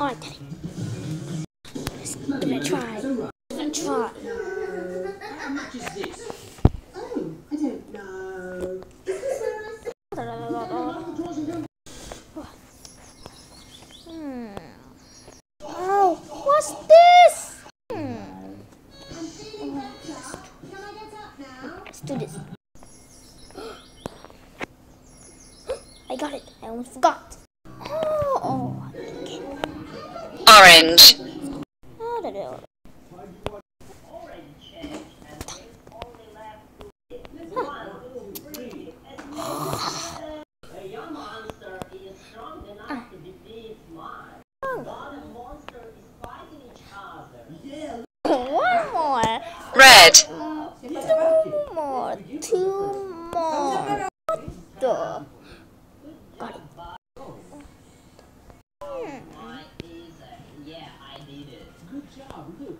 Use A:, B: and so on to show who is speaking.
A: Alright. Let's try. Try.
B: Oh, I don't know.
A: Hmm. Oh, what's this? Hmm. Let's do this. I got it. I almost forgot.
C: Orange, red,
A: Two more. Two more. What the? Got it. Hmm.
B: Good job. Look,